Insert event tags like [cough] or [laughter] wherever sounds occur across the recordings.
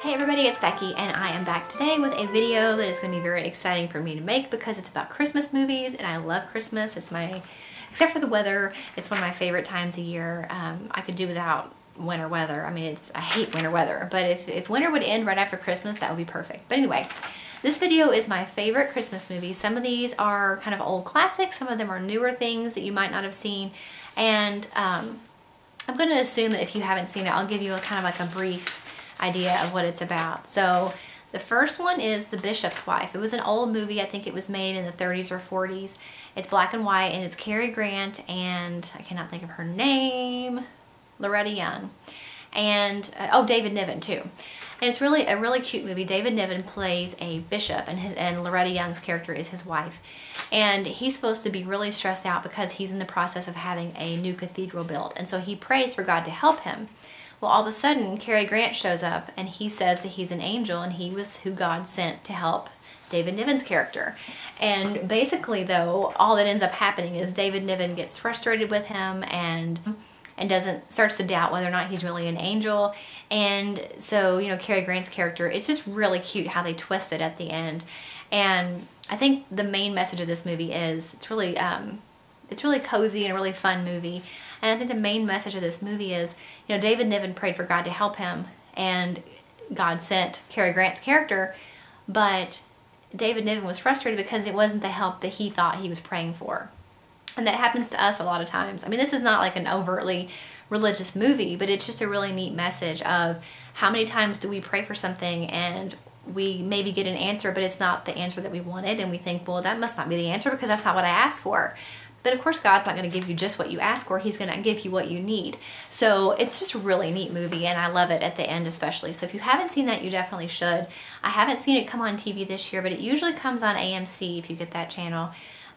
Hey everybody, it's Becky and I am back today with a video that is going to be very exciting for me to make because it's about Christmas movies and I love Christmas. It's my, except for the weather, it's one of my favorite times a year. Um, I could do without winter weather. I mean, it's I hate winter weather, but if, if winter would end right after Christmas, that would be perfect. But anyway, this video is my favorite Christmas movie. Some of these are kind of old classics, some of them are newer things that you might not have seen, and um, I'm going to assume that if you haven't seen it, I'll give you a kind of like a brief idea of what it's about. So the first one is The Bishop's Wife. It was an old movie. I think it was made in the 30s or 40s. It's black and white and it's Cary Grant and I cannot think of her name, Loretta Young. And, uh, oh, David Niven too. And it's really a really cute movie. David Niven plays a bishop and, his, and Loretta Young's character is his wife. And he's supposed to be really stressed out because he's in the process of having a new cathedral built. And so he prays for God to help him. Well, all of a sudden, Cary Grant shows up and he says that he's an angel and he was who God sent to help David Niven's character. And basically, though, all that ends up happening is David Niven gets frustrated with him and and doesn't starts to doubt whether or not he's really an angel. And so, you know, Cary Grant's character, it's just really cute how they twist it at the end. And I think the main message of this movie is it's really um, it's really cozy and a really fun movie. And I think the main message of this movie is, you know, David Niven prayed for God to help him and God sent Cary Grant's character, but David Niven was frustrated because it wasn't the help that he thought he was praying for. And that happens to us a lot of times. I mean, this is not like an overtly religious movie, but it's just a really neat message of how many times do we pray for something and we maybe get an answer, but it's not the answer that we wanted, and we think, well, that must not be the answer because that's not what I asked for. But of course, God's not going to give you just what you ask for. He's going to give you what you need. So it's just a really neat movie, and I love it at the end especially. So if you haven't seen that, you definitely should. I haven't seen it come on TV this year, but it usually comes on AMC if you get that channel.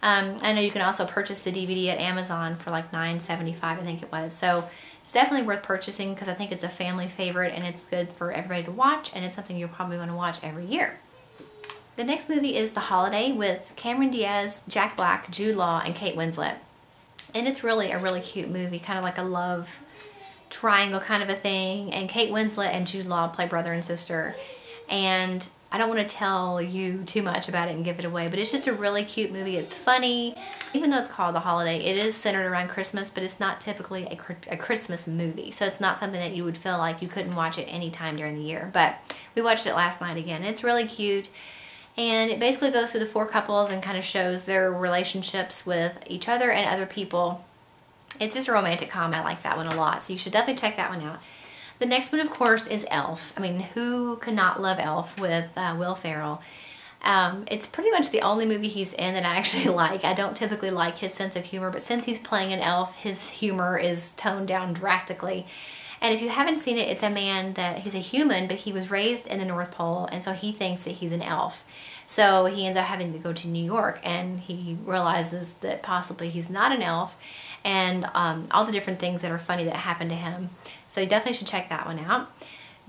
Um, I know you can also purchase the DVD at Amazon for like $9.75, I think it was. So it's definitely worth purchasing because I think it's a family favorite and it's good for everybody to watch, and it's something you'll probably want to watch every year. The next movie is The Holiday with Cameron Diaz, Jack Black, Jude Law, and Kate Winslet. And it's really a really cute movie, kind of like a love triangle kind of a thing. And Kate Winslet and Jude Law play brother and sister. And I don't want to tell you too much about it and give it away, but it's just a really cute movie. It's funny. Even though it's called The Holiday, it is centered around Christmas, but it's not typically a, a Christmas movie. So it's not something that you would feel like you couldn't watch it any time during the year. But we watched it last night again. It's really cute and it basically goes through the four couples and kind of shows their relationships with each other and other people. It's just a romantic comedy. I like that one a lot, so you should definitely check that one out. The next one, of course, is Elf. I mean, who could not love Elf with uh, Will Ferrell? Um, it's pretty much the only movie he's in that I [laughs] actually like. I don't typically like his sense of humor, but since he's playing an elf, his humor is toned down drastically. And if you haven't seen it, it's a man that he's a human, but he was raised in the North Pole, and so he thinks that he's an elf. So he ends up having to go to New York, and he realizes that possibly he's not an elf, and um, all the different things that are funny that happen to him. So you definitely should check that one out.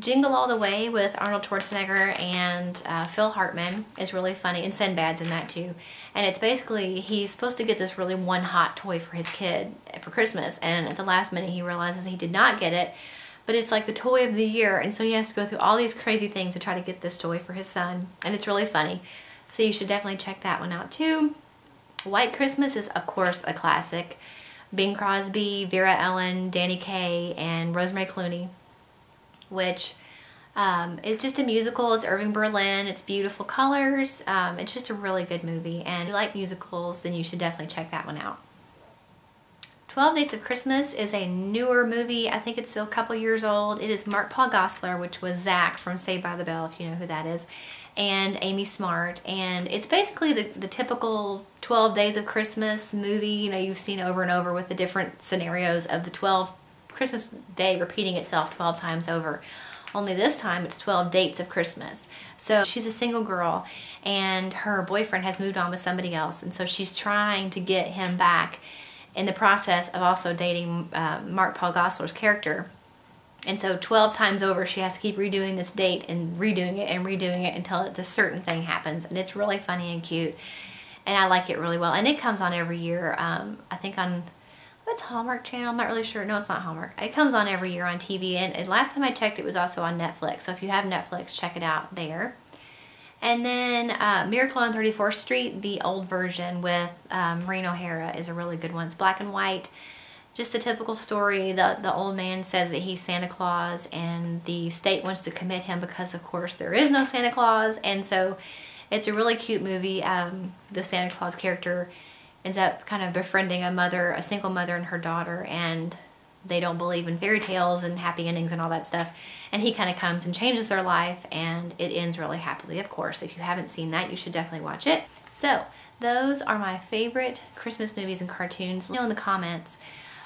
Jingle All the Way with Arnold Schwarzenegger and uh, Phil Hartman is really funny, and Sinbad's in that too. And it's basically, he's supposed to get this really one hot toy for his kid for Christmas, and at the last minute he realizes he did not get it, but it's like the toy of the year, and so he has to go through all these crazy things to try to get this toy for his son, and it's really funny. So you should definitely check that one out too. White Christmas is, of course, a classic. Bing Crosby, Vera Ellen, Danny Kaye, and Rosemary Clooney which um, is just a musical. It's Irving Berlin. It's beautiful colors. Um, it's just a really good movie. And if you like musicals, then you should definitely check that one out. 12 Dates of Christmas is a newer movie. I think it's still a couple years old. It is Mark Paul Gosselaar, which was Zach from Saved by the Bell, if you know who that is, and Amy Smart. And it's basically the, the typical 12 Days of Christmas movie, you know, you've seen over and over with the different scenarios of the 12 Christmas Day repeating itself 12 times over. Only this time it's 12 dates of Christmas. So she's a single girl and her boyfriend has moved on with somebody else. And so she's trying to get him back in the process of also dating uh, Mark Paul Gosselaar's character. And so 12 times over, she has to keep redoing this date and redoing it and redoing it until this certain thing happens. And it's really funny and cute. And I like it really well. And it comes on every year. Um, I think on it's Hallmark Channel. I'm not really sure. No, it's not Hallmark. It comes on every year on TV. And, and last time I checked, it was also on Netflix. So if you have Netflix, check it out there. And then uh, Miracle on 34th Street, the old version with um, Maureen O'Hara is a really good one. It's black and white. Just the typical story. The, the old man says that he's Santa Claus and the state wants to commit him because, of course, there is no Santa Claus. And so it's a really cute movie. Um, the Santa Claus character ends up kind of befriending a mother, a single mother and her daughter, and they don't believe in fairy tales and happy endings and all that stuff. And he kind of comes and changes their life, and it ends really happily, of course. If you haven't seen that, you should definitely watch it. So, those are my favorite Christmas movies and cartoons. Let me know in the comments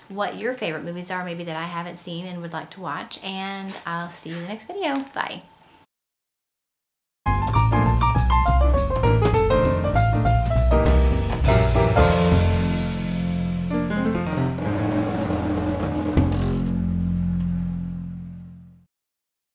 what your favorite movies are, maybe that I haven't seen and would like to watch. And I'll see you in the next video. Bye.